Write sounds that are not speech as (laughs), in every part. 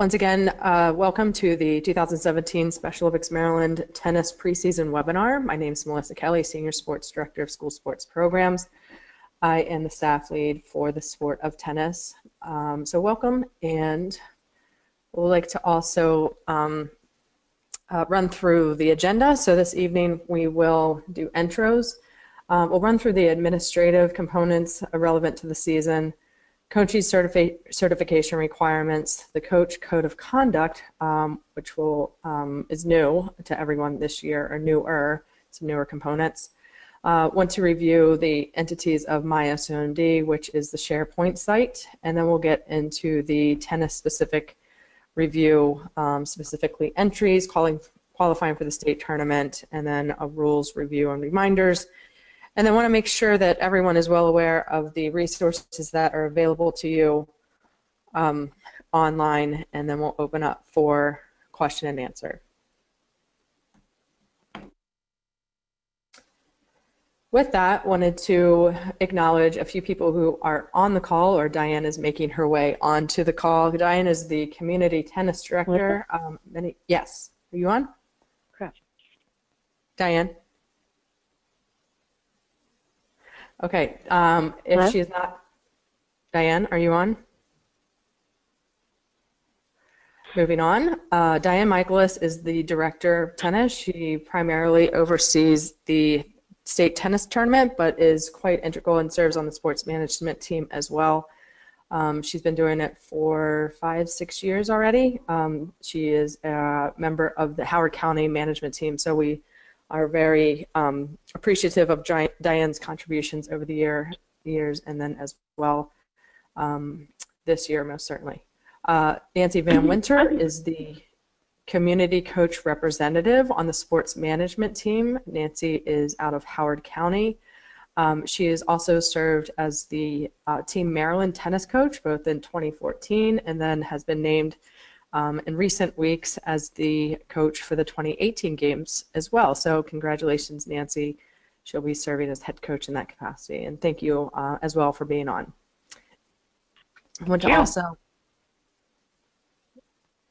Once again, uh, welcome to the 2017 Special Olympics Maryland Tennis Preseason Webinar. My name is Melissa Kelly, Senior Sports Director of School Sports Programs. I am the staff lead for the sport of tennis. Um, so welcome, and we'd like to also um, uh, run through the agenda. So this evening we will do intros. Um, we'll run through the administrative components relevant to the season, coaching certifi certification requirements, the coach code of conduct, um, which will um, is new to everyone this year, or newer, some newer components. Uh, want to review the entities of MySOMD, which is the SharePoint site, and then we'll get into the tennis-specific review, um, specifically entries, calling, qualifying for the state tournament, and then a rules review and reminders, and I want to make sure that everyone is well aware of the resources that are available to you um, online, and then we'll open up for question and answer. With that, wanted to acknowledge a few people who are on the call, or Diane is making her way onto the call. Diane is the community tennis director. Um, many, yes, are you on? Correct. Diane. Okay, um, if Hello? she's not, Diane, are you on? Moving on, uh, Diane Michaelis is the director of tennis. She primarily oversees the state tennis tournament, but is quite integral and serves on the sports management team as well. Um, she's been doing it for five, six years already. Um, she is a member of the Howard County management team, so we are very um, appreciative of Diane's contributions over the year, years and then as well um, this year most certainly. Uh, Nancy Van Winter (clears throat) is the community coach representative on the sports management team. Nancy is out of Howard County. Um, she has also served as the uh, Team Maryland tennis coach both in 2014 and then has been named um, in recent weeks as the coach for the 2018 games as well. So congratulations, Nancy. She'll be serving as head coach in that capacity. And thank you uh, as well for being on. I want to also,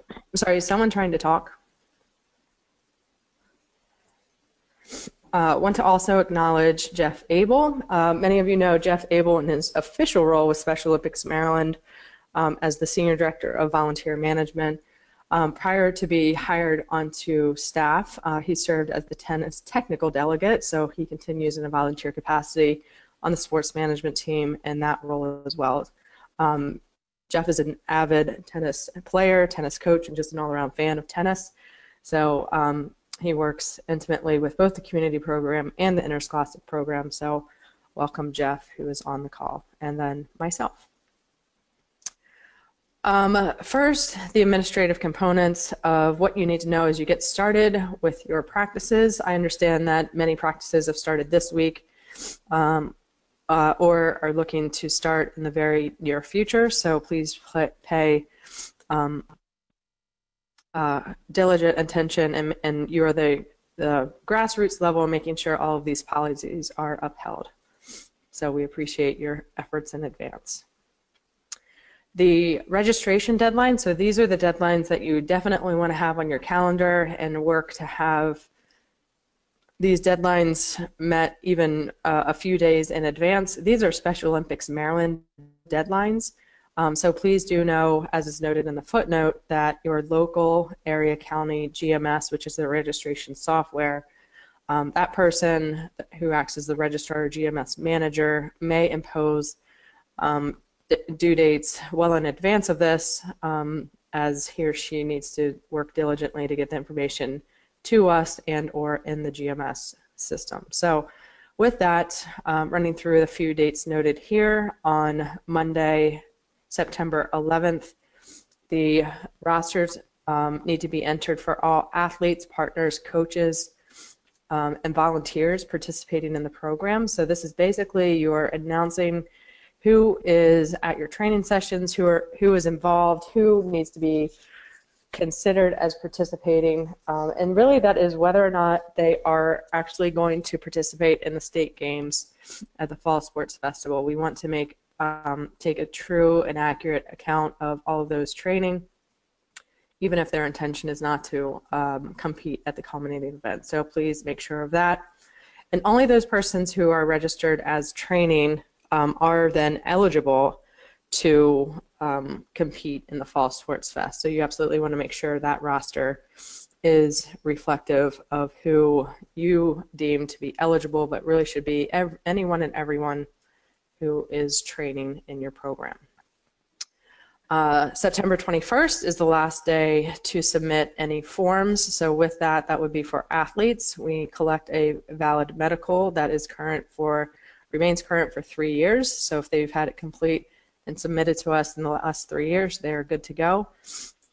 I'm sorry, is someone trying to talk? Uh, want to also acknowledge Jeff Abel. Uh, many of you know Jeff Abel in his official role with Special Olympics Maryland um, as the Senior Director of Volunteer Management. Um, prior to be hired onto staff, uh, he served as the tennis technical delegate, so he continues in a volunteer capacity on the sports management team in that role as well. Um, Jeff is an avid tennis player, tennis coach, and just an all-around fan of tennis. So um, he works intimately with both the community program and the interscholastic program. So welcome, Jeff, who is on the call, and then myself. Um, first, the administrative components of what you need to know as you get started with your practices. I understand that many practices have started this week um, uh, or are looking to start in the very near future, so please pay um, uh, diligent attention and, and you are the, the grassroots level making sure all of these policies are upheld. So we appreciate your efforts in advance. The registration deadline, so these are the deadlines that you definitely want to have on your calendar and work to have these deadlines met even uh, a few days in advance. These are Special Olympics Maryland deadlines. Um, so please do know, as is noted in the footnote, that your local area county GMS, which is the registration software, um, that person who acts as the registrar or GMS manager may impose um, due dates well in advance of this, um, as he or she needs to work diligently to get the information to us and or in the GMS system. So with that, um, running through the few dates noted here, on Monday, September 11th, the rosters um, need to be entered for all athletes, partners, coaches, um, and volunteers participating in the program. So this is basically you're announcing who is at your training sessions, who are who is involved, who needs to be considered as participating, um, and really that is whether or not they are actually going to participate in the state games at the Fall Sports Festival. We want to make um, take a true and accurate account of all of those training even if their intention is not to um, compete at the culminating event. So please make sure of that. And only those persons who are registered as training um, are then eligible to um, compete in the Fall Sports Fest. So you absolutely want to make sure that roster is reflective of who you deem to be eligible, but really should be ev- anyone and everyone who is training in your program. Uh, September 21st is the last day to submit any forms. So with that, that would be for athletes. We collect a valid medical that is current for, remains current for three years. So if they've had it complete and submitted to us in the last three years, they are good to go.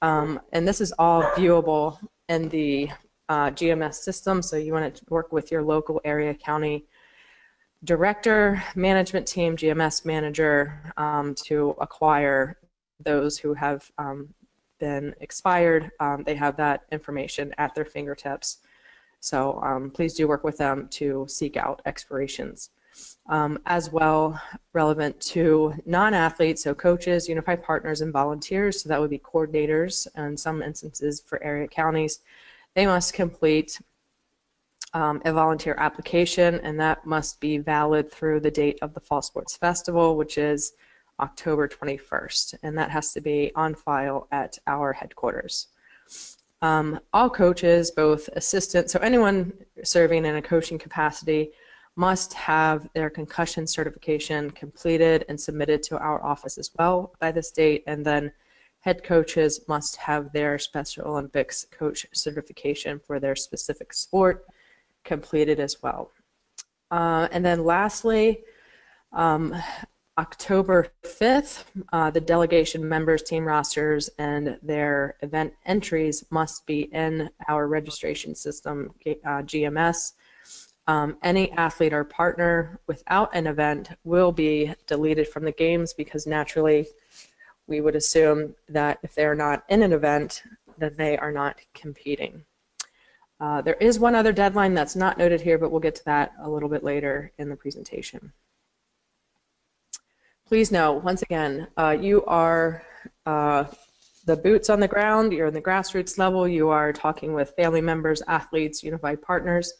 Um, and this is all viewable in the uh, GMS system. So you want to work with your local area county director, management team, GMS manager um, to acquire those who have um, been expired, um, they have that information at their fingertips. So um, please do work with them to seek out expirations. Um, as well, relevant to non-athletes, so coaches, unified partners, and volunteers, so that would be coordinators in some instances for area counties. They must complete um, a volunteer application, and that must be valid through the date of the Fall Sports Festival, which is October 21st, and that has to be on file at our headquarters. Um, all coaches, both assistants, so anyone serving in a coaching capacity, must have their concussion certification completed and submitted to our office as well by this date, and then head coaches must have their Special Olympics coach certification for their specific sport completed as well. Uh, and then lastly, um, October 5th, uh, the delegation members, team rosters, and their event entries must be in our registration system, uh, GMS. Um, any athlete or partner without an event will be deleted from the games because naturally we would assume that if they're not in an event, then they are not competing. Uh, there is one other deadline that's not noted here, but we'll get to that a little bit later in the presentation please know, once again, uh, you are uh, the boots on the ground, you're in the grassroots level, you are talking with family members, athletes, unified partners.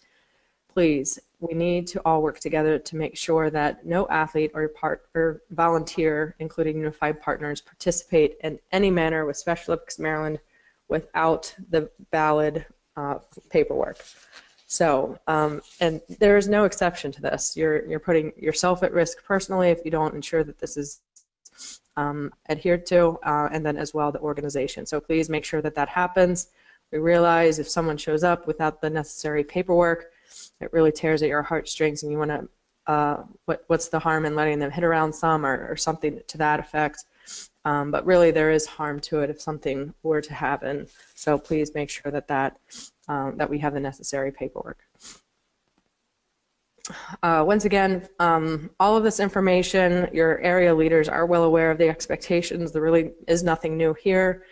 Please, we need to all work together to make sure that no athlete or part or volunteer, including unified partners, participate in any manner with Special Olympics Maryland without the valid uh, paperwork. So, um, and there is no exception to this. You're you're putting yourself at risk personally if you don't ensure that this is um, adhered to, uh, and then as well the organization. So please make sure that that happens. We realize if someone shows up without the necessary paperwork, it really tears at your heartstrings, and you want to. Uh, what what's the harm in letting them hit around some or, or something to that effect? Um, but really, there is harm to it if something were to happen. So please make sure that that um, that we have the necessary paperwork. Uh, once again, um, all of this information, your area leaders are well aware of the expectations. There really is nothing new here.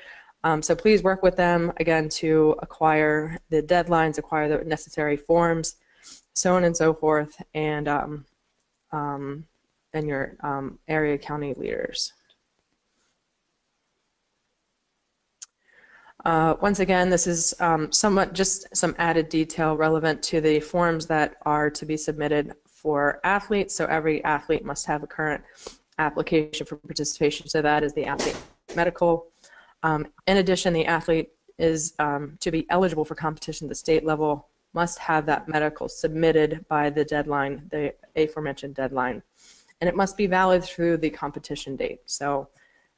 Um, so please work with them, again, to acquire the deadlines, acquire the necessary forms, so on and so forth, and, um, um, and your um, area county leaders. Uh, once again, this is um, somewhat just some added detail relevant to the forms that are to be submitted for athletes. So every athlete must have a current application for participation. So that is the athlete medical. Um, in addition, the athlete is um, to be eligible for competition at the state level must have that medical submitted by the deadline, the aforementioned deadline. And it must be valid through the competition date. So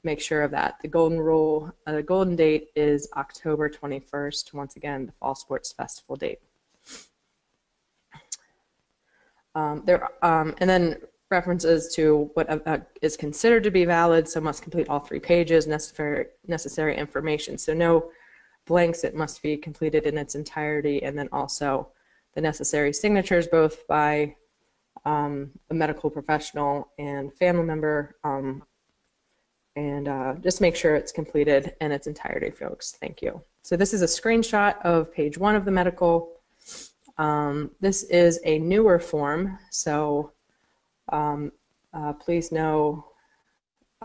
make sure of that. The golden rule, uh, the golden date is October 21st, once again, the Fall Sports Festival date. Um, there, um, and then references to what uh, is considered to be valid, so must complete all three pages, necessary, necessary information. So no blanks, it must be completed in its entirety, and then also the necessary signatures, both by um, a medical professional and family member, um, and uh, just make sure it's completed in its entirety, folks. Thank you. So this is a screenshot of page one of the medical. Um, this is a newer form, so um, uh, please know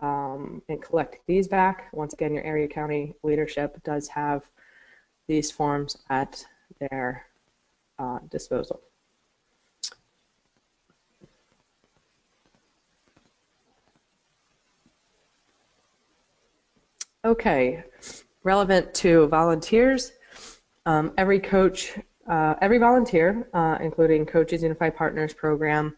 um, and collect these back. Once again, your area county leadership does have these forms at their uh, disposal. Okay, relevant to volunteers, um, every coach, uh, every volunteer, uh, including Coaches Unified Partners Program,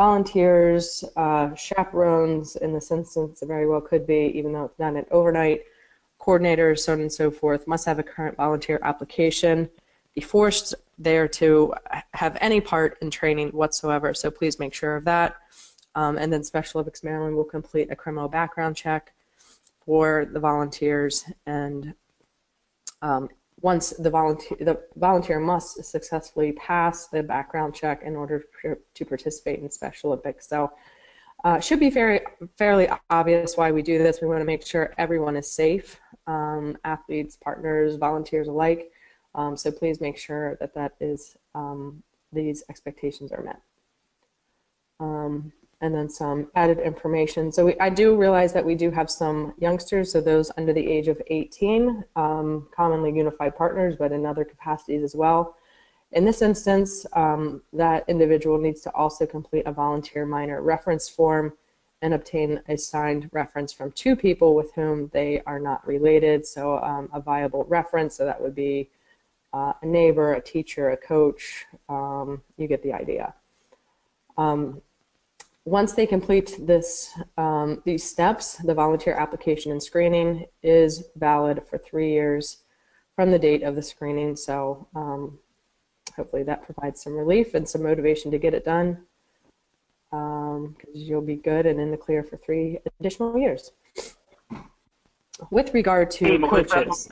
volunteers, uh, chaperones, in this instance, it very well could be, even though it's not an overnight, coordinators, so on and so forth, must have a current volunteer application, be forced there to have any part in training whatsoever, so please make sure of that. Um, and then Special Olympics Maryland will complete a criminal background check for the volunteers and um, once the volunteer the volunteer must successfully pass the background check in order to participate in Special Olympics. So uh, should be very fairly obvious why we do this. We want to make sure everyone is safe, um, athletes, partners, volunteers alike. Um, so please make sure that that is um, these expectations are met. And then some added information. So we, I do realize that we do have some youngsters, so those under the age of 18, um, commonly unified partners, but in other capacities as well. In this instance, um, that individual needs to also complete a volunteer minor reference form and obtain a signed reference from two people with whom they are not related, so um, a viable reference, so that would be uh, a neighbor, a teacher, a coach, um, you get the idea. Um, once they complete this, um, these steps, the volunteer application and screening is valid for three years from the date of the screening. So um, hopefully that provides some relief and some motivation to get it done because um, you'll be good and in the clear for three additional years. With regard to hey, coaches,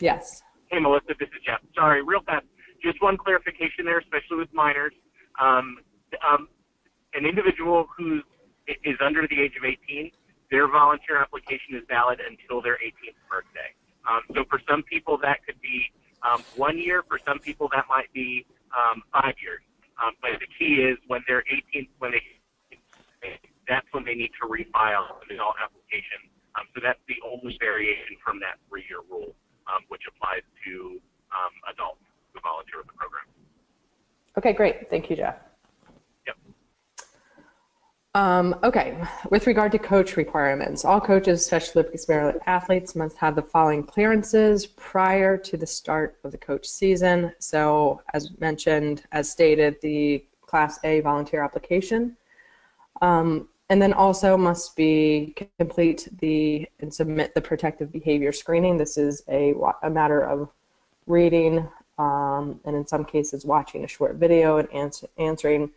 yes. Hey, Melissa, this is Jeff. Sorry, real fast. Just one clarification there, especially with minors. Um, um, an individual who is under the age of 18, their volunteer application is valid until their 18th birthday. Um, so for some people that could be um, one year. For some people that might be um, five years. Um, but the key is when they're 18, when they that's when they need to refile an adult application. Um, so that's the only variation from that three-year rule, um, which applies to um, adults who volunteer with the program. Okay, great. Thank you, Jeff. Um, okay, with regard to coach requirements, all coaches, especially Olympic athletes, must have the following clearances prior to the start of the coach season. So, as mentioned, as stated, the Class A volunteer application, um, and then also must be complete the and submit the protective behavior screening. This is a, a matter of reading um, and in some cases watching a short video and answer, answering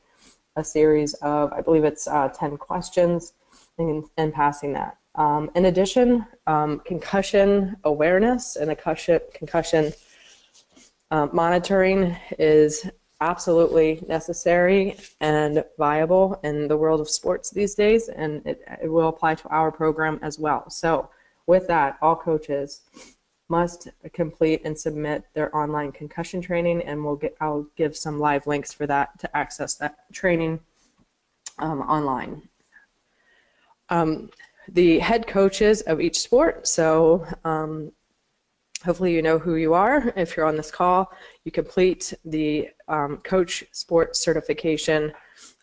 a series of, I believe it's uh, 10 questions, and, and passing that. Um, in addition, um, concussion awareness and concussion, concussion uh, monitoring is absolutely necessary and viable in the world of sports these days, and it, it will apply to our program as well. So, with that, all coaches must complete and submit their online concussion training, and we'll get, I'll give some live links for that to access that training um, online. Um, the head coaches of each sport, so um, hopefully you know who you are. If you're on this call, you complete the um, coach sport certification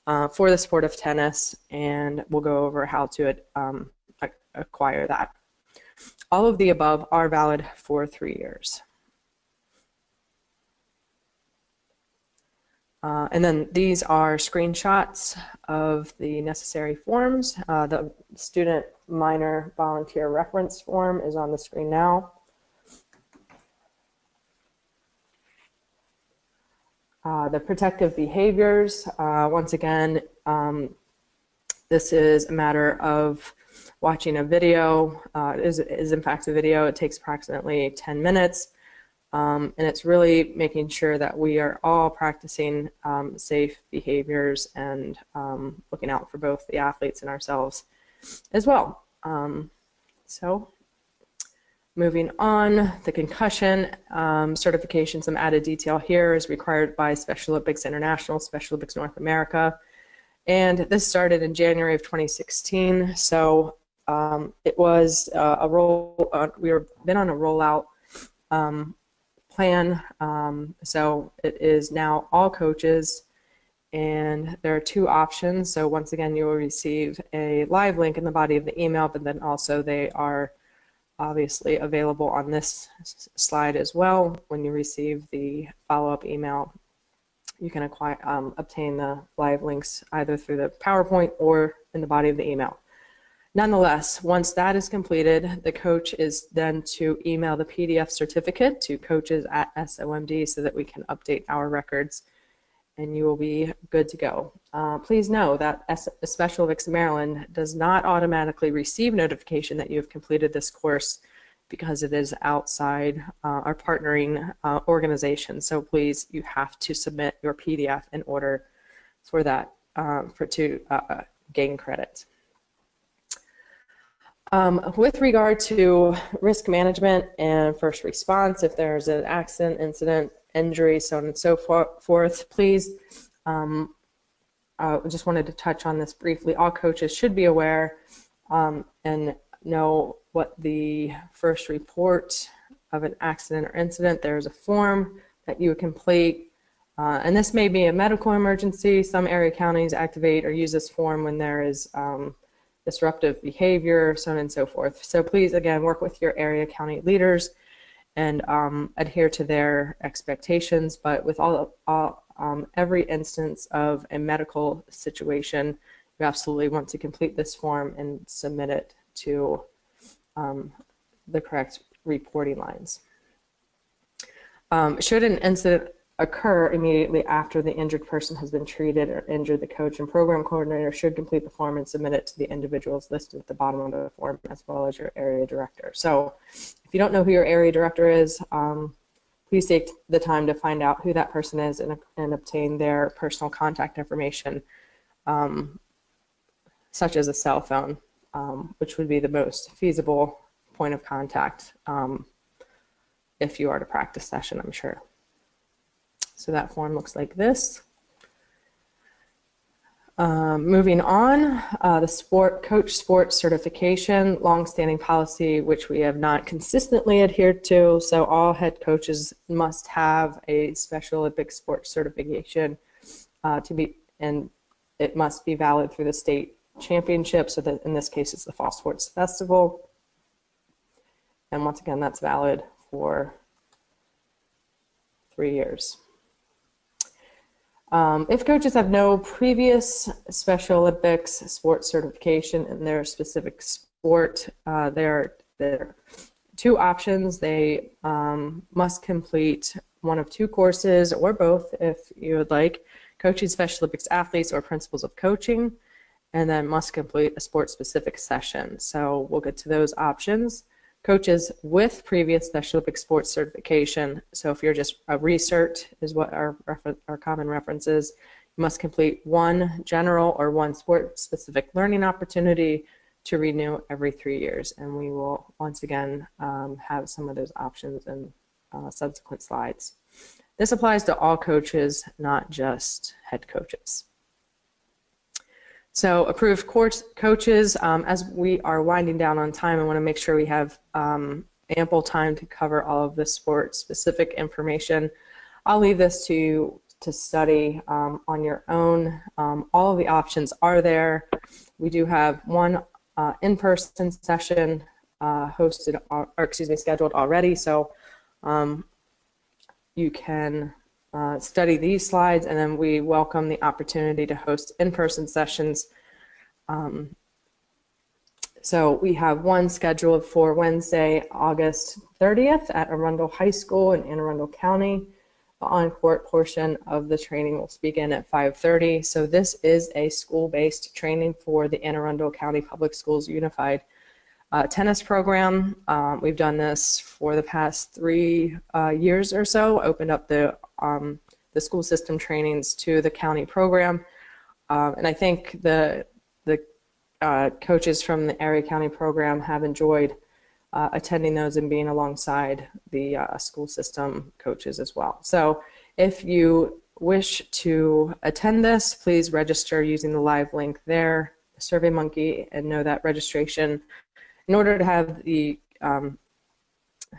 uh, for the sport of tennis, and we'll go over how to um, acquire that. All of the above are valid for three years. Uh, and then these are screenshots of the necessary forms. Uh, the student minor volunteer reference form is on the screen now. Uh, the protective behaviors, uh, once again, um, this is a matter of watching a video. Uh, is, is in fact a video. It takes approximately 10 minutes. Um, and it's really making sure that we are all practicing um, safe behaviors and um, looking out for both the athletes and ourselves as well. Um, so moving on, the concussion um, certification, some added detail here is required by Special Olympics International, Special Olympics North America. And this started in January of 2016. So Um, it was uh, a roll. Uh, we have been on a rollout um, plan. Um, so it is now all coaches, and there are two options. So once again, you will receive a live link in the body of the email, but then also they are obviously available on this slide as well. When you receive the follow-up email, you can acquire, um, obtain the live links either through the PowerPoint or in the body of the email. Nonetheless, once that is completed, the coach is then to email the PDF certificate to coaches at SOMD so that we can update our records and you will be good to go. Uh, please know that S Special Olympics Maryland does not automatically receive notification that you have completed this course because it is outside uh, our partnering uh, organization. So please, you have to submit your PDF in order for that, uh, for to uh, gain credit. Um, with regard to risk management and first response, if there's an accident, incident, injury, so on and so forth, please, um, I just wanted to touch on this briefly. All coaches should be aware um, and know what the first report of an accident or incident, there's a form that you complete. Uh, and this may be a medical emergency. Some area counties activate or use this form when there is um, disruptive behavior, so on and so forth. So please, again, work with your area county leaders and um, adhere to their expectations. But with all, all um, every instance of a medical situation, you absolutely want to complete this form and submit it to um, the correct reporting lines. Um, should an incident occur immediately after the injured person has been treated or injured, the coach and program coordinator should complete the form and submit it to the individuals listed at the bottom of the form as well as your area director. So if you don't know who your area director is, um, please take the time to find out who that person is and, and obtain their personal contact information, um, such as a cell phone, um, which would be the most feasible point of contact um, if you are to practice session, I'm sure. So that form looks like this. Um, moving on, uh, the sport coach sports certification, longstanding policy which we have not consistently adhered to. So all head coaches must have a Special Olympic sports certification uh, to be, and it must be valid through the state championship. So that in this case, it's the Fall Sports Festival. And once again, that's valid for three years. Um, if coaches have no previous Special Olympics sports certification in their specific sport, uh, there, there are two options. They um, must complete one of two courses or both if you would like, coaching Special Olympics athletes or principles of coaching, and then must complete a sport-specific session. So we'll get to those options coaches with previous Special Olympic sports certification. So if you're just a recert is what our, our common reference is, you must complete one general or one sport specific learning opportunity to renew every three years. And we will once again um, have some of those options in uh, subsequent slides. This applies to all coaches, not just head coaches. So approved coaches, um, as we are winding down on time, I want to make sure we have um, ample time to cover all of the sport specific information. I'll leave this to to study um, on your own. Um, all of the options are there. We do have one uh, in-person session uh, hosted, or, or, excuse me, scheduled already. So um, you can uh, study these slides, and then we welcome the opportunity to host in-person sessions. Um, so we have one scheduled for Wednesday, August 30th at Arundel High School in Anne Arundel County. The on-court portion of the training will begin at 5.30. So this is a school-based training for the Anne Arundel County Public Schools Unified uh, tennis program. Um, we've done this for the past three uh, years or so, opened up the, um, the school system trainings to the county program. Um, and I think the, the uh, coaches from the area county program have enjoyed uh, attending those and being alongside the uh, school system coaches as well. So if you wish to attend this, please register using the live link there SurveyMonkey and know that registration, in order to have the um,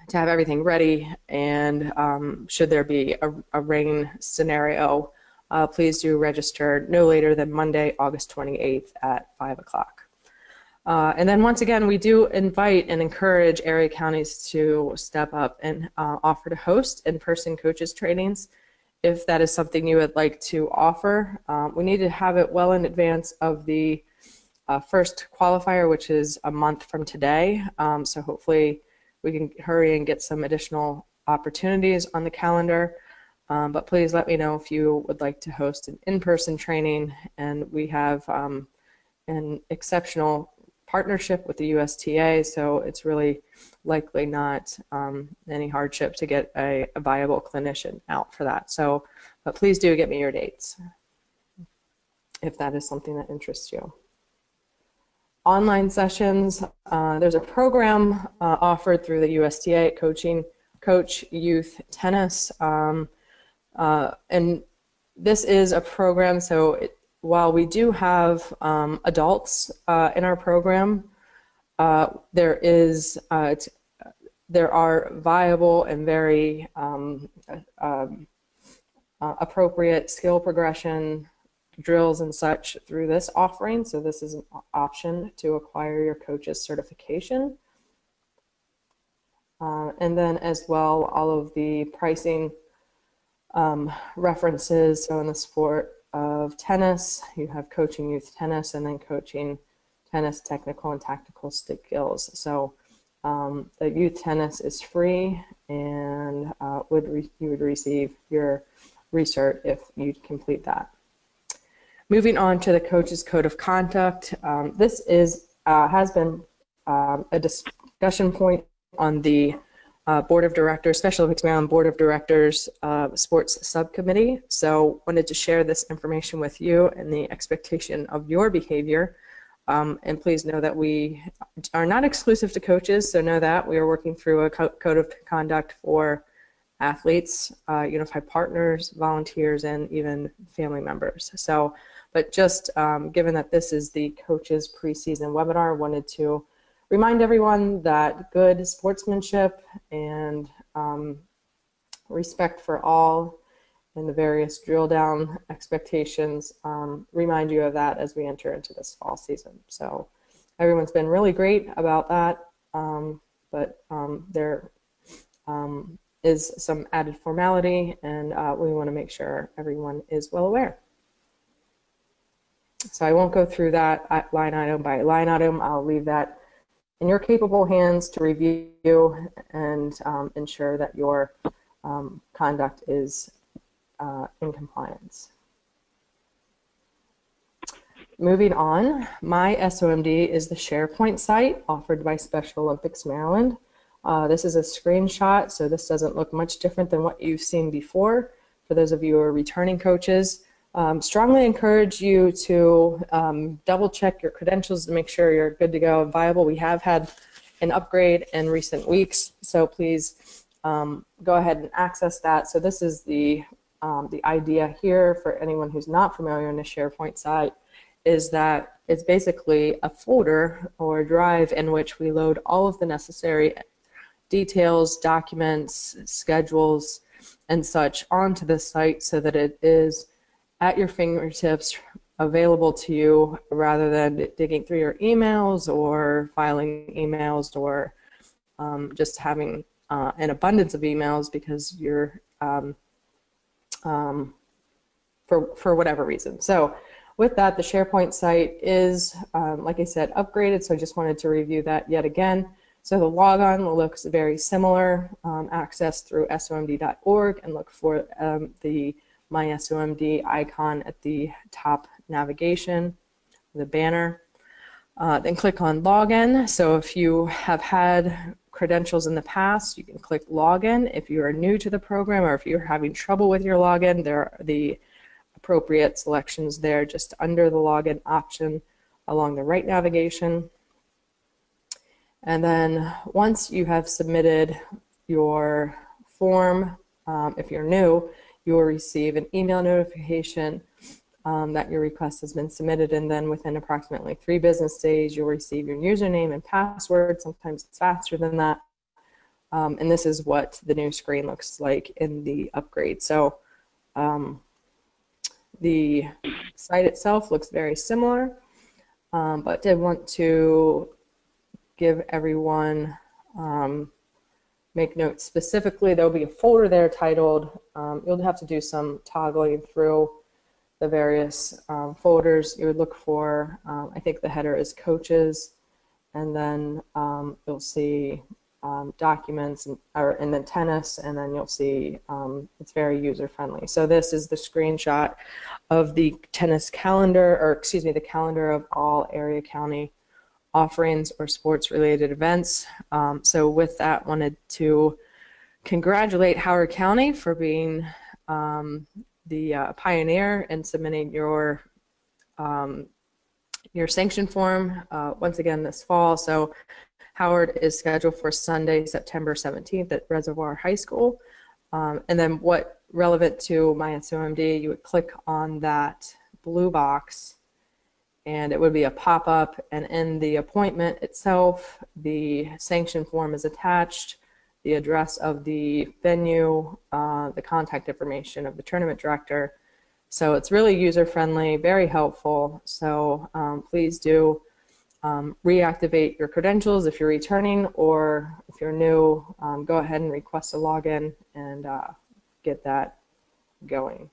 to have everything ready, and um, should there be a, a rain scenario, uh, please do register no later than Monday, August 28th at 5 o'clock. Uh, and then once again, we do invite and encourage area counties to step up and uh, offer to host in-person coaches trainings if that is something you would like to offer. Um, we need to have it well in advance of the uh, first qualifier, which is a month from today. Um, so hopefully we can hurry and get some additional opportunities on the calendar. Um, but please let me know if you would like to host an in-person training. And we have um, an exceptional partnership with the USTA, so it's really likely not um, any hardship to get a, a, viable clinician out for that. So, but please do get me your dates if that is something that interests you. Online sessions, uh, there's a program uh, offered through the USTA coaching coach youth tennis. Um, uh, and this is a program so it, while we do have um, adults uh, in our program, uh, there is uh, there are viable and very um, um, appropriate skill progression drills and such through this offering. So this is an option to acquire your coach's certification. Uh, and then as well, all of the pricing um, references. So in the sport of tennis. You have coaching youth tennis and then coaching tennis technical and tactical skills. So um, the youth tennis is free and uh, would you would receive your recert if you complete that. Moving on to the coach's code of conduct. Um, this is uh, has been um, a discussion point on the uh, Board of Directors, Special Olympics Maryland Board of Directors uh, Sports Subcommittee. So wanted to share this information with you and the expectation of your behavior. Um, and please know that we are not exclusive to coaches, so know that we are working through a co code of conduct for athletes, uh, unified partners, volunteers, and even family members. So, but just um, given that this is the coaches preseason webinar, I wanted to remind everyone that good sportsmanship and um, respect for all and the various drill down expectations um, remind you of that as we enter into this fall season. So everyone's been really great about that, um, but um, there um, is some added formality and uh, we want to make sure everyone is well aware. So I won't go through that uh, line item by line item. I'll leave that in your capable hands to review and um, ensure that your um, conduct is uh, in compliance. Moving on, my SOMD is the SharePoint site offered by Special Olympics Maryland. Uh, this is a screenshot, so this doesn't look much different than what you've seen before. For those of you who are returning coaches, um, strongly encourage you to um, double check your credentials to make sure you're good to go and viable. We have had an upgrade in recent weeks, so please um, go ahead and access that. So this is the um, the idea here for anyone who's not familiar in the SharePoint site is that it's basically a folder or drive in which we load all of the necessary details, documents, schedules, and such onto the site so that it is at your fingertips available to you rather than digging through your emails or filing emails or um, just having uh, an abundance of emails because you're um, um, for, for whatever reason. So with that, the SharePoint site is, um, like I said, upgraded, so I just wanted to review that yet again. So the logon looks very similar, um, access through somd.org and look for um, the my SOMD icon at the top navigation, the banner. Uh, then click on login. So if you have had credentials in the past, you can click login. If you are new to the program or if you're having trouble with your login, there are the appropriate selections there just under the login option along the right navigation. And then once you have submitted your form, um, if you're new, you will receive an email notification um, that your request has been submitted, and then within approximately three business days, you'll receive your username and password. Sometimes it's faster than that. Um, and this is what the new screen looks like in the upgrade. So um, the site itself looks very similar, um, but did want to give everyone um, make notes specifically. There'll be a folder there titled, um, you'll have to do some toggling through the various um, folders. You would look for, um, I think the header is coaches, and then um, you'll see um, documents and, or, and then tennis, and then you'll see um, it's very user friendly. So this is the screenshot of the tennis calendar, or excuse me, the calendar of all area county offerings or sports related events. Um, so with that, wanted to congratulate Howard County for being um, the uh, pioneer in submitting your um, your sanction form uh, once again this fall. So Howard is scheduled for Sunday, September 17th at Reservoir High School. Um, and then what relevant to MySOMD, you would click on that blue box and it would be a pop-up and in the appointment itself the sanction form is attached the address of the venue uh, the contact information of the tournament director. So it's really user friendly very helpful. So um, please do um, reactivate your credentials if you're returning or if you're new um, go ahead and request a login and uh, get that going.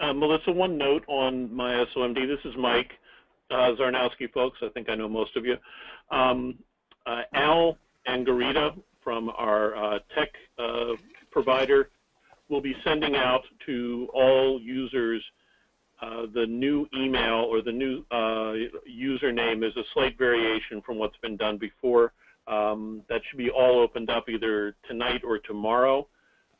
Uh, Melissa, one note on my SOMD. This is Mike uh, Zarnowski folks. I think I know most of you. Um, uh, Al Angarita from our uh, tech uh, provider will be sending out to all users uh, the new email or the new uh, username is a slight variation from what's been done before. Um, that should be all opened up either tonight or tomorrow.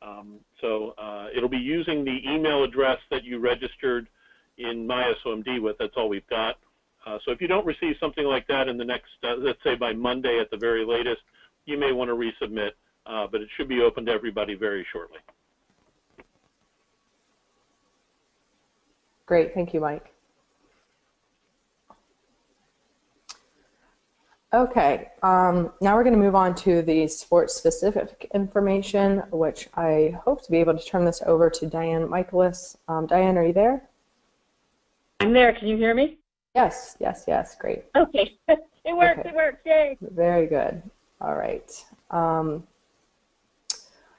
Um, so it'll be using the email address that you registered in MySOMD with. That's all we've got. Uh, so if you don't receive something like that in the next, uh, let's say by Monday at the very latest, you may want to resubmit, uh, but it should be open to everybody very shortly. Great, thank you, Mike. Okay, um, now we're going to move on to the sports-specific information, which I hope to be able to turn this over to Diane Michaelis. Um, Diane, are you there? I'm there. Can you hear me? Yes, yes, yes. Great. Okay. (laughs) it works. Okay. It works. Yay. Very good. All right. Um,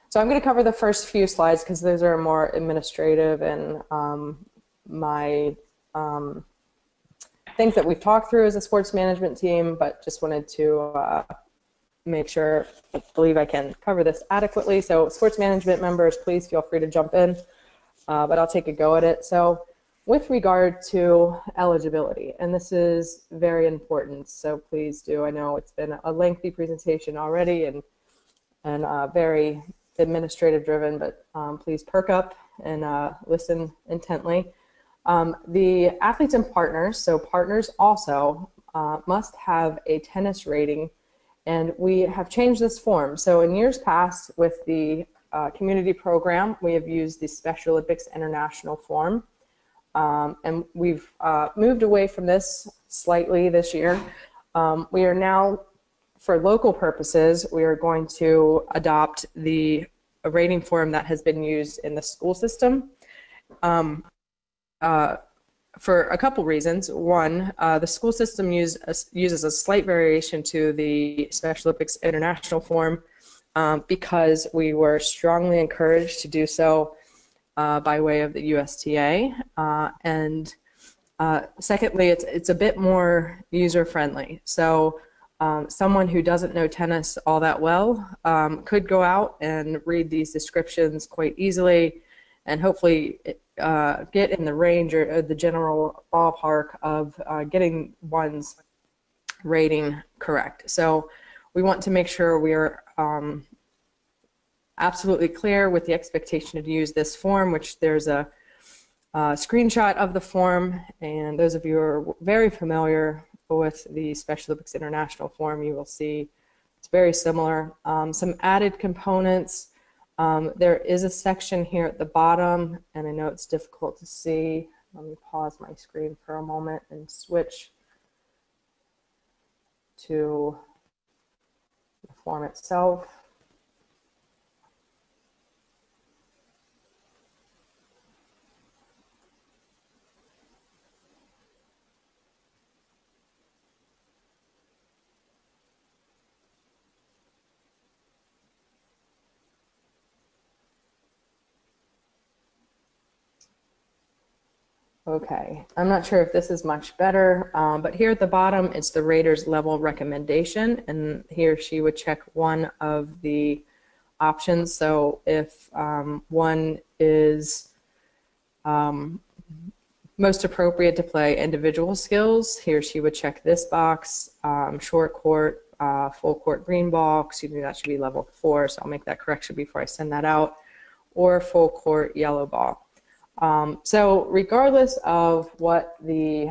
so I'm going to cover the first few slides because those are more administrative and um, my um, things that we've talked through as a sports management team, but just wanted to uh, make sure, I believe I can cover this adequately. So sports management members, please feel free to jump in, uh, but I'll take a go at it. So with regard to eligibility, and this is very important, so please do. I know it's been a lengthy presentation already and and uh, very administrative driven, but um, please perk up and uh, listen intently. Um, the athletes and partners, so partners also uh, must have a tennis rating, and we have changed this form. So in years past, with the uh, community program, we have used the Special Olympics International form. Um, and we've uh, moved away from this slightly this year. Um, we are now, for local purposes, we are going to adopt the rating form that has been used in the school system um, uh, for a couple reasons. One, uh, the school system use, uh, uses a slight variation to the Special Olympics International form um, because we were strongly encouraged to do so uh, by way of the USTA. Uh, and uh, secondly, it's, it's a bit more user friendly. So um, someone who doesn't know tennis all that well um, could go out and read these descriptions quite easily and hopefully uh, get in the range or the general ballpark of uh, getting one's rating correct. So we want to make sure we're um, absolutely clear with the expectation to use this form, which there's a, screenshot of the form, and those of you who are very familiar with the Special Olympics International form, you will see it's very similar. Um, some added components. Um, there is a section here at the bottom, and I know it's difficult to see let me pause my screen for a moment and switch to the form itself. Okay, I'm not sure if this is much better, um, but here at the bottom, it's the rater's level recommendation, and he or she would check one of the options. So if um, one is um, most appropriate to play individual skills, he or she would check this box, um, short court, uh, full court green ball, excuse me, that should be level four, so I'll make that correction before I send that out, or full court yellow ball. Um, so regardless of what the,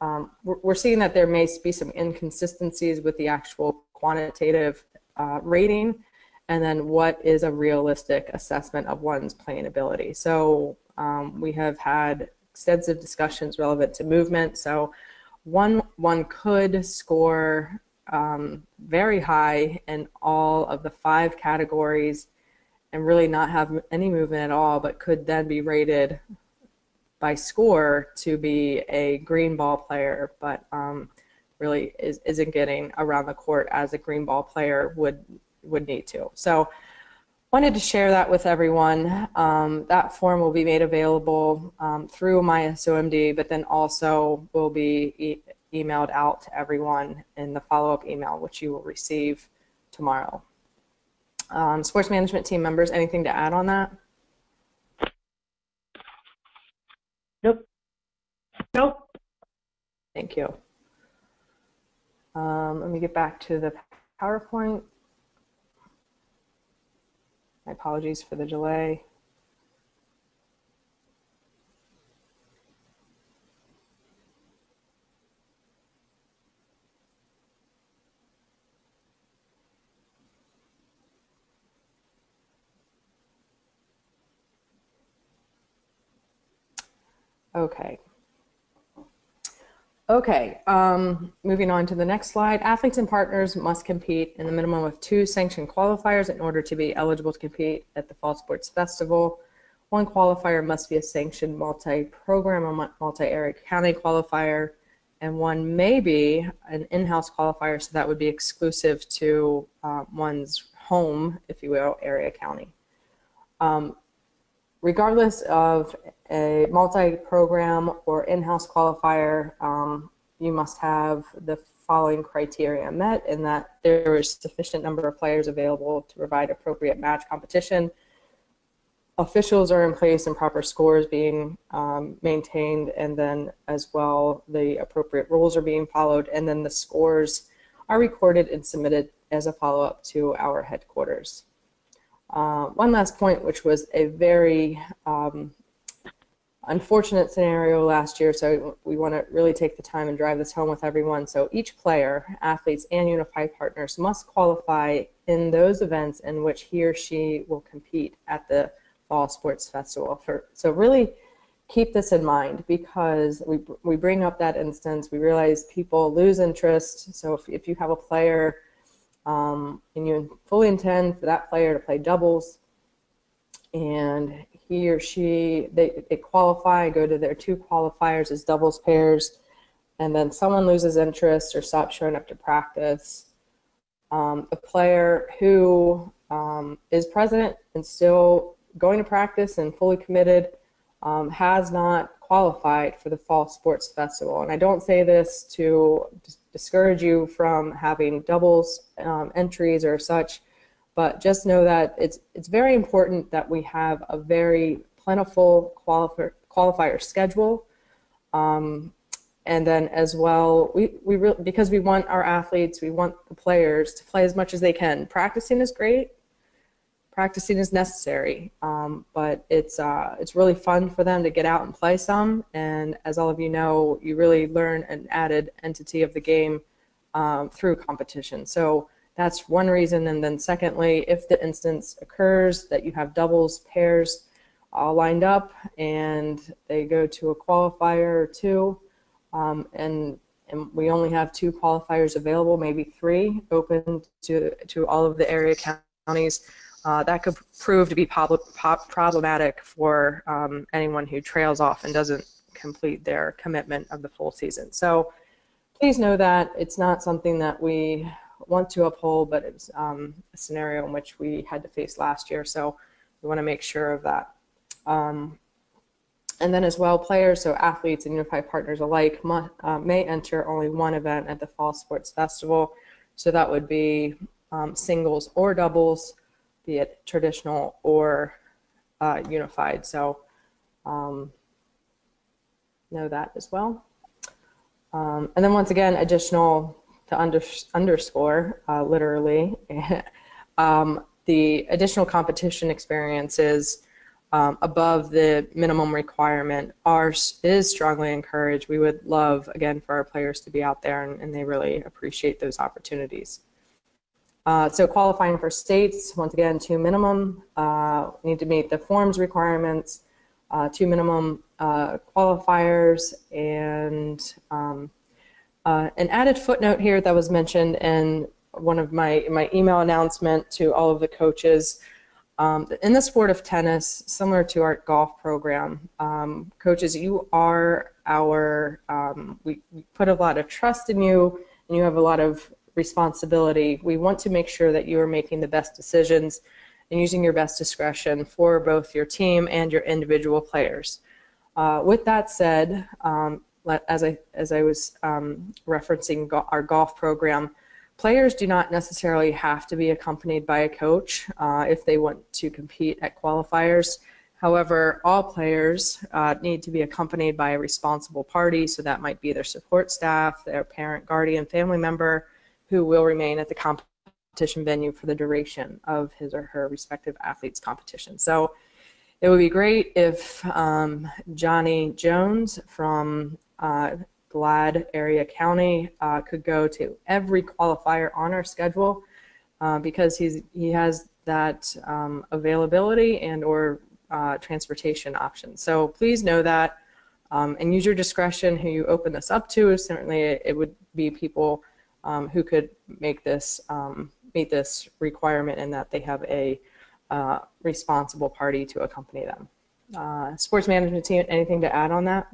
um, we're, seeing that there may be some inconsistencies with the actual quantitative uh, rating and then what is a realistic assessment of one's playing ability. So um, we have had extensive discussions relevant to movement. So one, one could score um, very high in all of the five categories and really not have any movement at all, but could then be rated by score to be a green ball player, but um, really is, isn't getting around the court as a green ball player would would need to. So wanted to share that with everyone. Um, that form will be made available um, through MySOMD, but then also will be e emailed out to everyone in the follow-up email, which you will receive tomorrow. Um, sports management team members, anything to add on that? Nope. Nope. Thank you. Um, let me get back to the PowerPoint. My apologies for the delay. Okay. Okay, um, moving on to the next slide. Athletes and partners must compete in the minimum of two sanctioned qualifiers in order to be eligible to compete at the Fall Sports Festival. One qualifier must be a sanctioned multi-program or multi-area county qualifier, and one may be an in-house qualifier, so that would be exclusive to uh, one's home, if you will, area county. Um, regardless of a multi-program or in-house qualifier, um, you must have the following criteria met in that there is sufficient number of players available to provide appropriate match competition. Officials are in place and proper scores being um, maintained and then as well the appropriate rules are being followed and then the scores are recorded and submitted as a follow-up to our headquarters. Uh, one last point, which was a very um, unfortunate scenario last year, so we want to really take the time and drive this home with everyone. So each player, athletes, and unified partners must qualify in those events in which he or she will compete at the Fall Sports Festival. For, so really keep this in mind because we, we bring up that instance, we realize people lose interest. So if, if you have a player um, and you fully intend for that player to play doubles. And he or she they, they qualify go to their two qualifiers as doubles pairs. And then someone loses interest or stops showing up to practice. Um, the player who um, is present and still going to practice and fully committed um, has not qualified for the fall sports festival. And i don't say this to discourage you from having doubles um, entries or such, but just know that it's it's very important that we have a very plentiful qualifier, qualifier schedule. Um, and then as well, we, we re- because we want our athletes, we want the players to play as much as they can. Practicing is great, practicing is necessary, um, but it's uh, it's really fun for them to get out and play some. And as all of you know, you really learn an added entity of the game um, through competition. So that's one reason. And then secondly, if the instance occurs that you have doubles, pairs, all lined up and they go to a qualifier or two. Um, and, and we only have two qualifiers available, maybe three, open to, to all of the area counties. Uh, that could prove to be prob- prob- problematic for um, anyone who trails off and doesn't complete their commitment of the full season. So please know that it's not something that we want to uphold, but it's um, a scenario in which we had to face last year. So we want to make sure of that. Um, and then as well, players, so athletes and unified partners alike, uh, may enter only one event at the Fall Sports Festival. So that would be um, singles or doubles, be it traditional or uh, unified. So um, know that as well. Um, and then once again, additional to under, underscore, uh, literally, (laughs) um, the additional competition experiences um, above the minimum requirement are is strongly encouraged. We would love, again, for our players to be out there, and, and they really appreciate those opportunities. Uh, so qualifying for states, once again, two minimum, uh, need to meet the forms requirements, uh, two minimum uh, qualifiers, and um, uh, an added footnote here that was mentioned in one of my, my email announcement to all of the coaches. Um, in the sport of tennis, similar to our golf program, um, coaches, you are our, um, we, we put a lot of trust in you and you have a lot of responsibility. We want to make sure that you are making the best decisions and using your best discretion for both your team and your individual players. Uh, with that said, um, as I as I was um, referencing go- our golf program, players do not necessarily have to be accompanied by a coach uh, if they want to compete at qualifiers. However, all players uh, need to be accompanied by a responsible party, so that might be their support staff, their parent, guardian, family member, who will remain at the competition venue for the duration of his or her respective athlete's competition. So it would be great if um, Johnny Jones from uh, GLAD area county uh, could go to every qualifier on our schedule uh, because he's he has that um, availability and or uh, transportation options. So please know that um, and use your discretion who you open this up to. Certainly, it would be people um, who could make this um, meet this requirement and that they have a uh, responsible party to accompany them. Uh, sports management team, anything to add on that?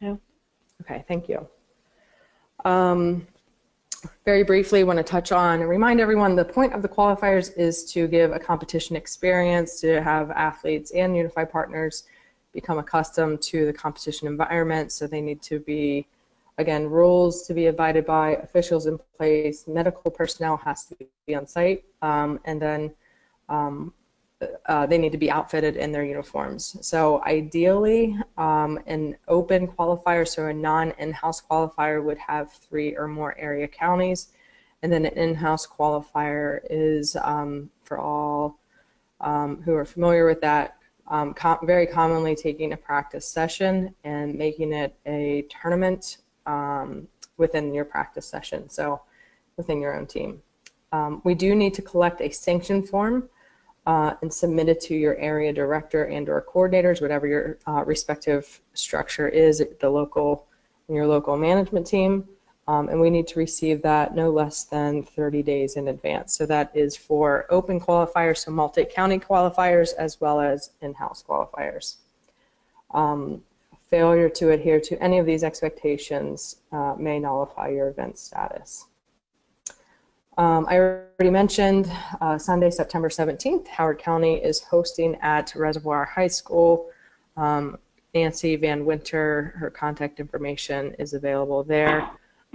No. Okay, thank you. Um, very briefly, want to touch on and remind everyone the point of the qualifiers is to give a competition experience, to have athletes and unified partners become accustomed to the competition environment. So they need to be, again, rules to be abided by, officials in place, medical personnel has to be on site, um, and then um, uh, they need to be outfitted in their uniforms. So ideally, um, an open qualifier, so a non-in-house qualifier would have three or more area counties. And then an in-house qualifier is um, for all um, who are familiar with that, um, com very commonly taking a practice session and making it a tournament um, within your practice session, so within your own team. Um, we do need to collect a sanction form uh, and submit it to your area director and or coordinators, whatever your uh, respective structure is, the local, your local management team. Um, and we need to receive that no less than 30 days in advance. So that is for open qualifiers, so multi-county qualifiers, as well as in-house qualifiers. Um, failure to adhere to any of these expectations uh, may nullify your event status. Um, I already mentioned uh, Sunday, September 17th, Howard County is hosting at Reservoir High School. Um, Nancy Van Winter, her contact information is available there.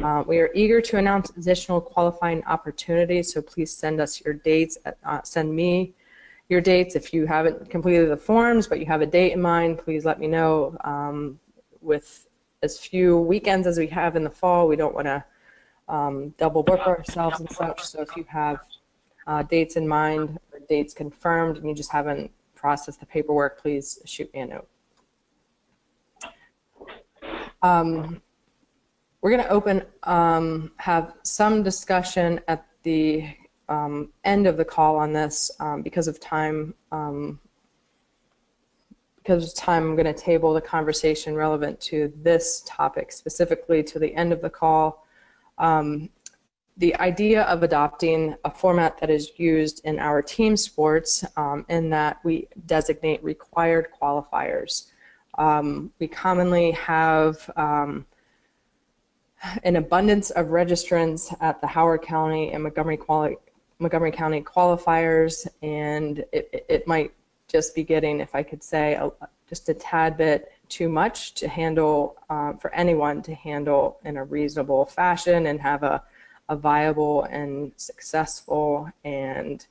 Uh, we are eager to announce additional qualifying opportunities, so please send us your dates. Uh, send me your dates. If you haven't completed the forms, but you have a date in mind, please let me know. Um, with as few weekends as we have in the fall, we don't want to um, double book ourselves and such. So if you have uh, dates in mind or dates confirmed and you just haven't processed the paperwork, please shoot me a note. Um, we're going to open, um, have some discussion at the um, end of the call on this um, because of time. Um, because of time, I'm going to table the conversation relevant to this topic, specifically to the end of the call. Um, the idea of adopting a format that is used in our team sports um, in that we designate required qualifiers. We commonly have an abundance of registrants at the Howard County and Montgomery, quali- Montgomery County qualifiers, and it, it might just be getting, if I could say, a, just a tad bit too much to handle uh, for anyone to handle in a reasonable fashion and have a, a viable and successful and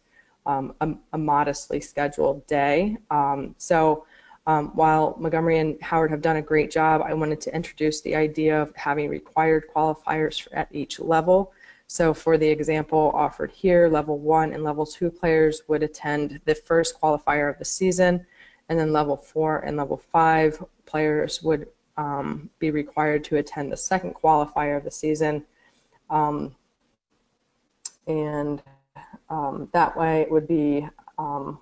um, a, a, modestly scheduled day. Um, so um, while Montgomery and Howard have done a great job, I wanted to introduce the idea of having required qualifiers at each level. So for the example offered here, level one and level two players would attend the first qualifier of the season, and then level four and level five players would um, be required to attend the second qualifier of the season. Um, and um, that way it would be um,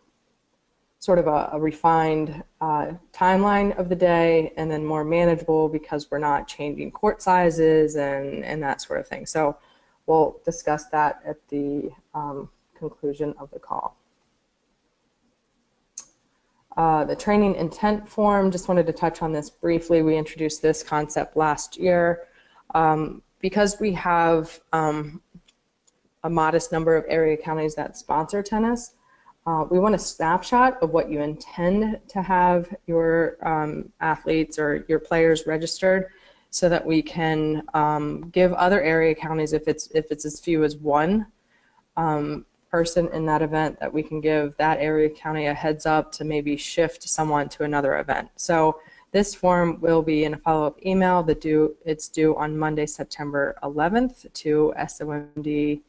sort of a, a refined uh, timeline of the day and then more manageable because we're not changing court sizes and, and that sort of thing. So we'll discuss that at the um, conclusion of the call. Uh, the training intent form, just wanted to touch on this briefly. We introduced this concept last year. Um, because we have um, a modest number of area counties that sponsor tennis, uh, we want a snapshot of what you intend to have your um, athletes or your players registered so that we can um, give other area counties, if it's, if it's as few as one um, person in that event, that we can give that area county a heads up to maybe shift someone to another event. So this form will be in a follow-up email that due, it's due on Monday, September 11th to SOMD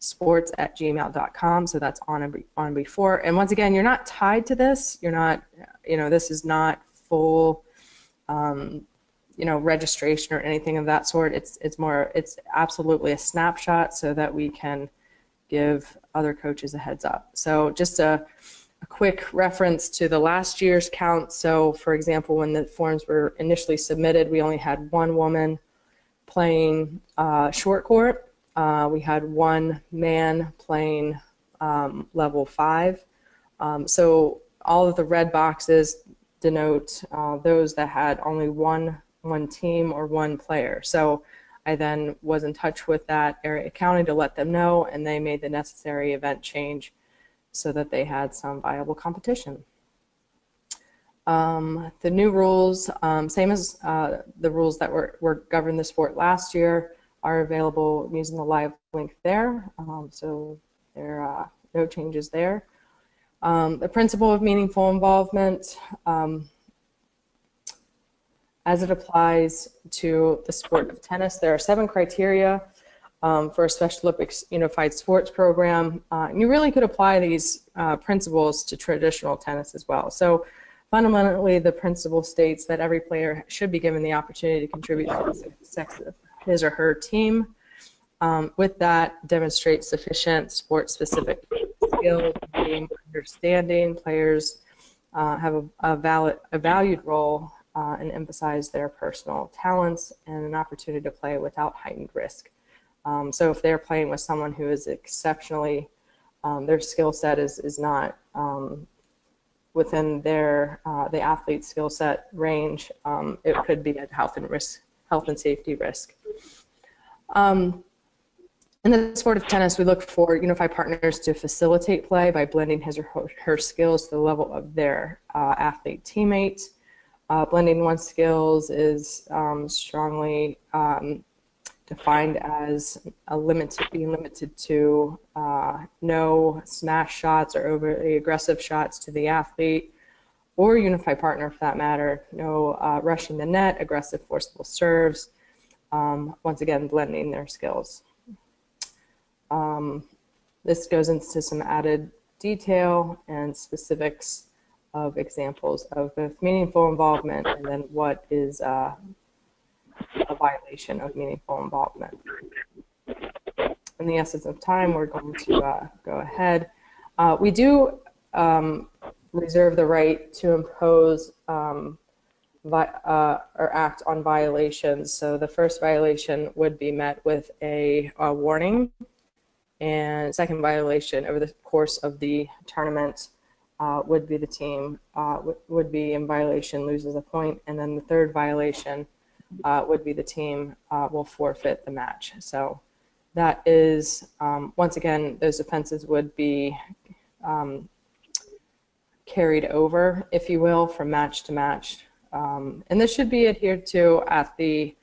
sports at gmail.com. So that's on on before. And once again, you're not tied to this. You're not, you know, this is not full, um, you know, registration or anything of that sort. It's it's more, it's absolutely a snapshot so that we can give other coaches a heads up. So just a, a quick reference to the last year's count. So for example, when the forms were initially submitted, we only had one woman playing uh, short court uh, we had one man playing um, level five. Um, so all of the red boxes denote uh, those that had only one one team or one player. So I then was in touch with that area county to let them know, and they made the necessary event change so that they had some viable competition. Um, the new rules, um, same as uh, the rules that were, were governed the sport last year are available using the live link there. Um, so there are no changes there. Um, the principle of meaningful involvement, um, as it applies to the sport of tennis, there are seven criteria um, for a Special Olympics Unified Sports Program. Uh, and you really could apply these uh, principles to traditional tennis as well. So fundamentally, the principle states that every player should be given the opportunity to contribute to the his or her team. Um, with that, demonstrate sufficient sport-specific skill, game understanding. Players uh, have a, a, valid, a valued role uh, and emphasize their personal talents and an opportunity to play without heightened risk. Um, so if they're playing with someone who is exceptionally, um, their skill set is, is not um, within their uh, the athlete's skill set range, um, it could be a health and risk, health and safety risk. Um, in the sport of tennis, we look for unified partners to facilitate play by blending his or her skills to the level of their uh, athlete teammate. Uh, blending one's skills is um, strongly um, defined as a limited, being limited to uh, no smash shots or overly aggressive shots to the athlete or unified partner for that matter, no uh, rushing the net, aggressive forcible serves, um, once again, blending their skills. Um, this goes into some added detail and specifics of examples of both meaningful involvement and then what is uh, a violation of meaningful involvement. in the essence of time, we're going to uh, go ahead. Uh, we do um, reserve the right to impose um, uh, or act on violations. So the first violation would be met with a, a warning, and second violation over the course of the tournament uh, would be the team uh, would, be in violation, loses a point, and then the third violation uh, would be the team uh, will forfeit the match. So that is, um, once again, those offenses would be um, carried over, if you will, from match to match. Um, and this should be adhered to at the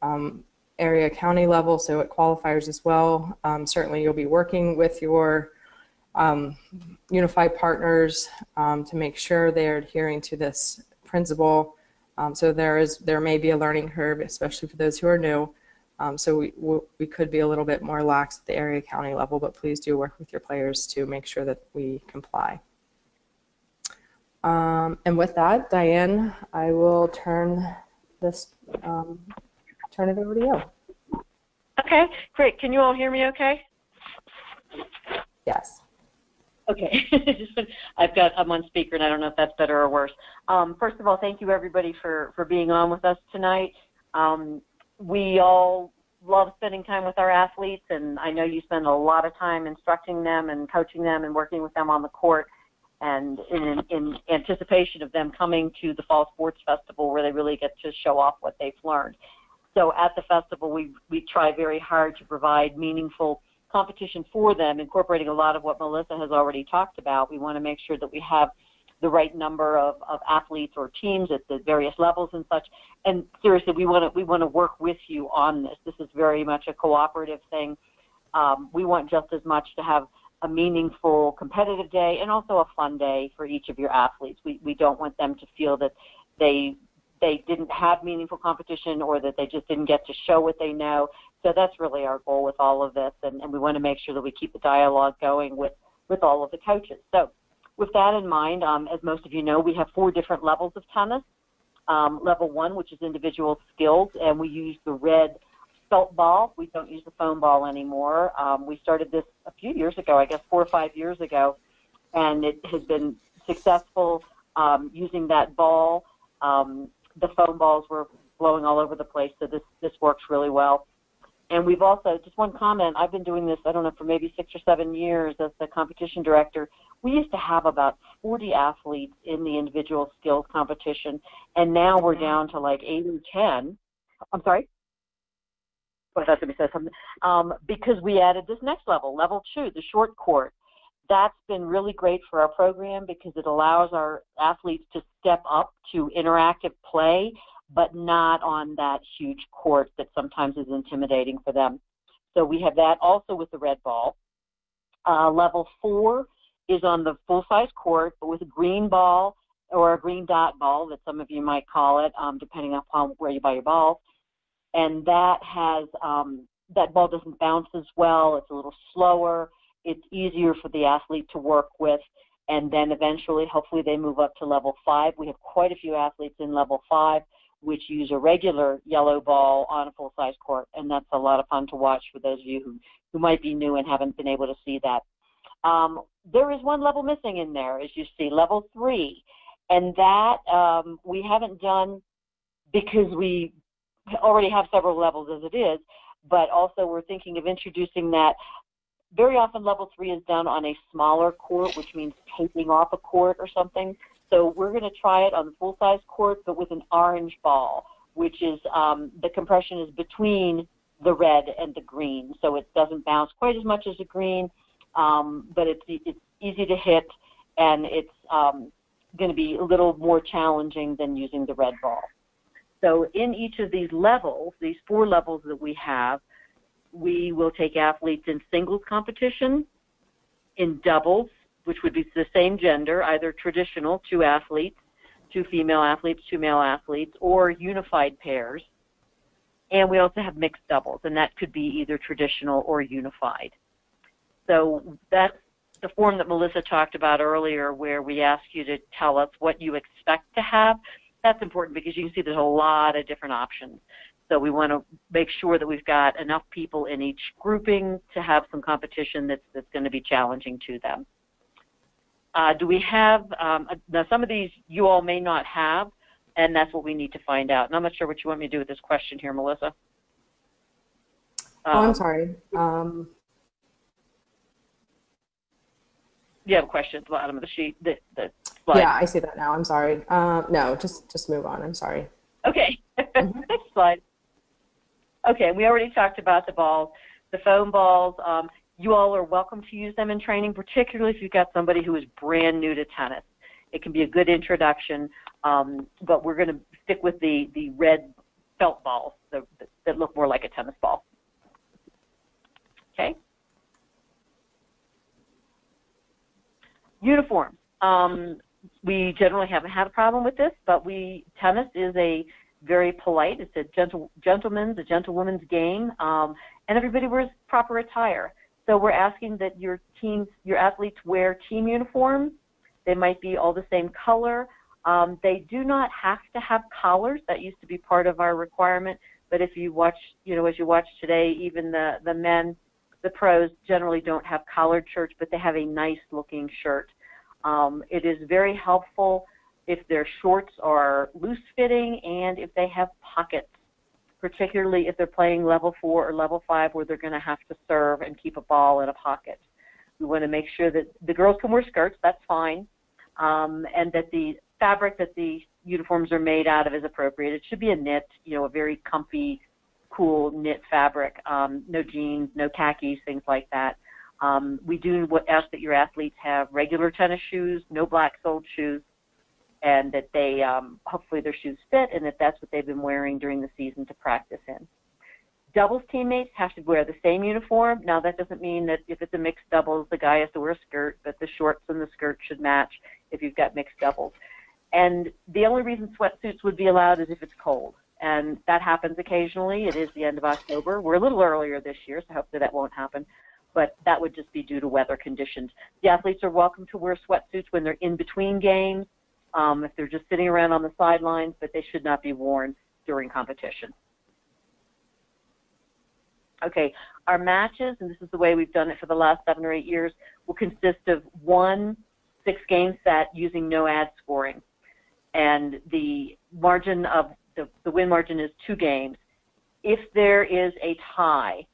um, area county level, so it qualifiers as well. Um, certainly, you'll be working with your um, unified partners um, to make sure they're adhering to this principle. Um, so there is there may be a learning curve, especially for those who are new. Um, so we we could be a little bit more lax at the area county level, but please do work with your players to make sure that we comply. Um, and with that, Diane, I will turn this um, turn it over to you. Okay, great. Can you all hear me okay? Yes. Okay, (laughs) I've got, I'm on speaker and I don't know if that's better or worse. Um, first of all, thank you everybody for, for being on with us tonight. Um, we all love spending time with our athletes and I know you spend a lot of time instructing them and coaching them and working with them on the court and in, in anticipation of them coming to the Fall Sports Festival where they really get to show off what they've learned. So at the festival, we, we try very hard to provide meaningful competition for them, incorporating a lot of what Melissa has already talked about. We want to make sure that we have the right number of, of athletes or teams at the various levels and such. And seriously, we want to we want to work with you on this. This is very much a cooperative thing. Um, we want just as much to have a meaningful competitive day and also a fun day for each of your athletes. We we don't want them to feel that they they didn't have meaningful competition or that they just didn't get to show what they know. So that's really our goal with all of this, and, and we want to make sure that we keep the dialogue going with, with all of the coaches. So with that in mind, um, as most of you know, we have four different levels of tennis. Um, level one, which is individual skills, and we use the red felt ball. We don't use the foam ball anymore. Um, we started this a few years ago, I guess four or five years ago, and it has been successful um, using that ball. Um, the foam balls were blowing all over the place, so this this works really well. And we've also, just one comment, I've been doing this, I don't know, for maybe six or seven years as the competition director. We used to have about 40 athletes in the individual skills competition, and now we're down to like eight or 10. I'm sorry? I thought somebody said something. Um, because we added this next level, level two, the short court. That's been really great for our program because it allows our athletes to step up to interactive play but not on that huge court that sometimes is intimidating for them. So we have that also with the red ball. Uh, level four is on the full-size court, but with a green ball or a green dot ball that some of you might call it, um, depending upon where you buy your balls. And that has um, that ball doesn't bounce as well. It's a little slower. It's easier for the athlete to work with. And then eventually, hopefully, they move up to level five. We have quite a few athletes in level five which use a regular yellow ball on a full size court, and that's a lot of fun to watch for those of you who, who might be new and haven't been able to see that. Um, there is one level missing in there, as you see, level three, and that um, we haven't done because we already have several levels as it is, but also we're thinking of introducing that. Very often, level three is done on a smaller court, which means taping off a court or something. So we're going to try it on the full-size court, but with an orange ball, which is um, the compression is between the red and the green, so it doesn't bounce quite as much as a green, um, but it's it's easy to hit, and it's um, going to be a little more challenging than using the red ball. So in each of these levels, these four levels that we have, we will take athletes in singles competition, in doubles, which would be the same gender, either traditional, two athletes, two female athletes, two male athletes, or unified pairs. And we also have mixed doubles, and that could be either traditional or unified. So that's the form that Melissa talked about earlier, where we ask you to tell us what you expect to have. That's important because you can see there's a lot of different options. So we want to make sure that we've got enough people in each grouping to have some competition that's, that's going to be challenging to them. Uh, do we have, um, now some of these you all may not have, and that's what we need to find out. And I'm not sure what you want me to do with this question here, Melissa. Oh, I'm Um, sorry. Um, You have a question at the bottom of the sheet, the, the slide. yeah, I see that now. I'm sorry. Uh, no, just just move on. I'm sorry. Okay. Mhm. (laughs) Next slide. Okay, we already talked about the balls, the foam balls. Um, you all are welcome to use them in training, particularly if you've got somebody who is brand new to tennis. It can be a good introduction, um, but we're going to stick with the, the red felt balls that, that look more like a tennis ball. Okay. Uniforms. Um, we generally haven't had a problem with this, but we tennis is a very polite. It's a gentle gentleman's, a gentlewoman's game, um, and everybody wears proper attire. So we're asking that your teams, your athletes wear team uniforms. They might be all the same color. Um, they do not have to have collars. That used to be part of our requirement. But if you watch, you know, as you watch today, even the the men, the pros generally don't have collared shirts, but they have a nice looking shirt. Um, it is very helpful if their shorts are loose fitting and if they have pockets, particularly if they're playing level four or level five where they're going to have to serve and keep a ball in a pocket. We want to make sure that the girls can wear skirts, that's fine, um, and that the fabric that the uniforms are made out of is appropriate. It should be a knit, you know, a very comfy, cool knit fabric. Um, no jeans, no khakis, things like that. Um, we do ask that your athletes have regular tennis shoes, no black soled shoes, and that they um, hopefully their shoes fit and that that's what they've been wearing during the season to practice in. Doubles teammates have to wear the same uniform. Now that doesn't mean that if it's a mixed doubles, the guy has to wear a skirt, but the shorts and the skirt should match if you've got mixed doubles. And the only reason sweatsuits would be allowed is if it's cold. And that happens occasionally. It is the end of October. We're a little earlier this year, so hopefully that won't happen. But that would just be due to weather conditions. The athletes are welcome to wear sweatsuits when they're in between games, um, if they're just sitting around on the sidelines, but they should not be worn during competition. Okay, our matches, and this is the way we've done it for the last seven or eight years, will consist of one six-game set using no ad scoring. And the margin of the, the win margin is two games. If there is a tie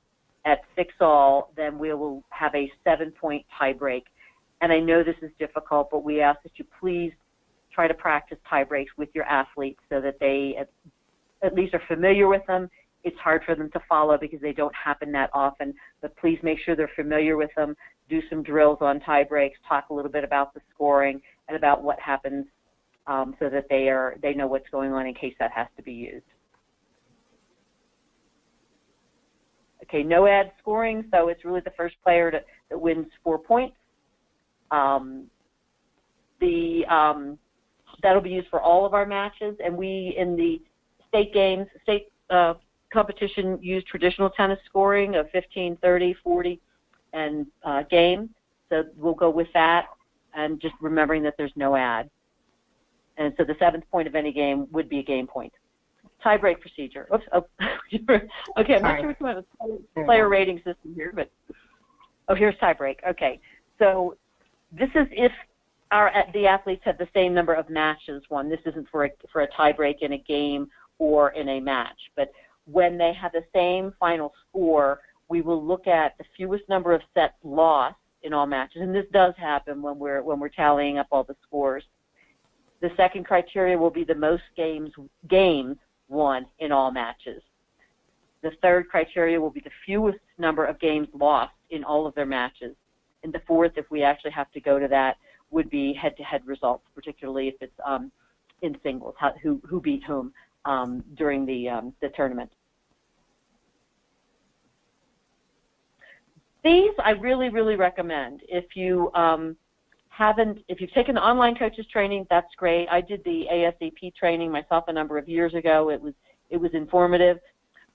at six all, then we will have a seven-point tie break. And I know this is difficult, but we ask that you please try to practice tie breaks with your athletes so that they at, at least are familiar with them. It's hard for them to follow because they don't happen that often, but please make sure they're familiar with them. Do some drills on tie breaks, talk a little bit about the scoring and about what happens um, so that they are they know what's going on in case that has to be used. Okay, no ad scoring, so it's really the first player to, that wins four points. Um, the um, that'll be used for all of our matches, and we in the state games, state uh, competition use traditional tennis scoring of 15, 30, 40, and uh, game. So we'll go with that, and just remembering that there's no ad. And so the seventh point of any game would be a game point. Tiebreak procedure. Oops. Oh, (laughs) okay, I'm not sure if we have a player rating system here, but oh, here's tiebreak. Okay, so this is if our uh, the athletes have the same number of matches won. This isn't for a, for a tiebreak in a game or in a match, but when they have the same final score, we will look at the fewest number of sets lost in all matches, and this does happen when we're when we're tallying up all the scores. The second criteria will be the most games games won in all matches. The third criteria will be the fewest number of games lost in all of their matches. And the fourth, if we actually have to go to that, would be head-to-head results, particularly if it's um, in singles, how, who, who beat whom um, during the, um, the tournament. These I really, really recommend. If you um, haven't, if you've taken online coaches training, that's great. I did the ASEP training myself a number of years ago. It was it was informative.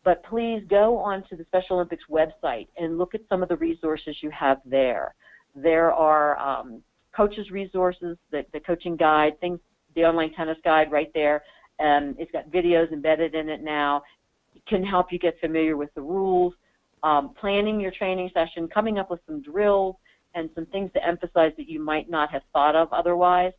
But please go onto the Special Olympics website and look at some of the resources you have there. There are um, coaches' resources, the, the coaching guide, things, the online tennis guide right there. And it's got videos embedded in it now. It can help you get familiar with the rules, um, planning your training session, coming up with some drills, and some things to emphasize that you might not have thought of otherwise.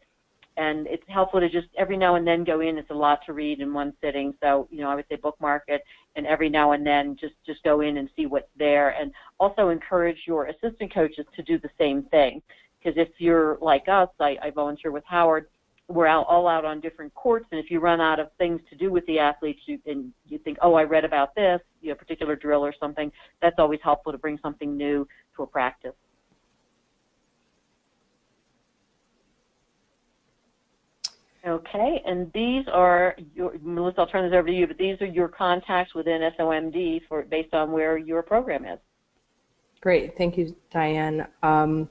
And it's helpful to just every now and then go in. It's a lot to read in one sitting, so you know I would say bookmark it, and every now and then just just go in and see what's there. And also encourage your assistant coaches to do the same thing, because if you're like us, I, I volunteer with Howard. We're out, all out on different courts, and if you run out of things to do with the athletes, you, and you think, oh, I read about this, you know, particular drill or something, that's always helpful to bring something new to a practice. Okay, and these are your, Melissa, I'll turn this over to you, but these are your contacts within SOMD for based on where your program is. Great, thank you, Diane. Um,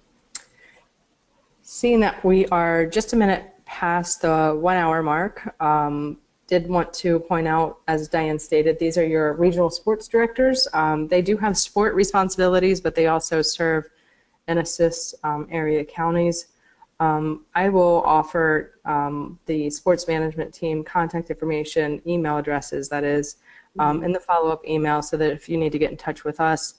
seeing that we are just a minute past the one hour mark, um, did want to point out, as Diane stated, these are your regional sports directors. Um, they do have sport responsibilities, but they also serve and assist um, area counties. Um, I will offer um, the sports management team contact information, email addresses, that is, um, in the follow-up email, so that if you need to get in touch with us,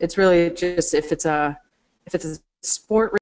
it's really just if it's a if it's a sport